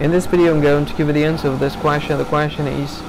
In this video I'm going to give you the answer of this question. The question is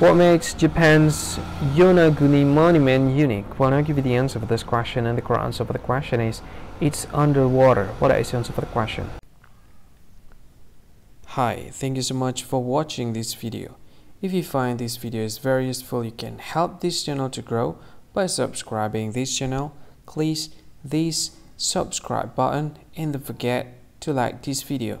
what makes Japan's Yonaguni monument unique? Well, I'll give you the answer for this question and the correct answer for the question is it's underwater. What is the answer for the question? Hi, thank you so much for watching this video. If you find this video is very useful, you can help this channel to grow by subscribing this channel. Please this subscribe button and don't forget to like this video.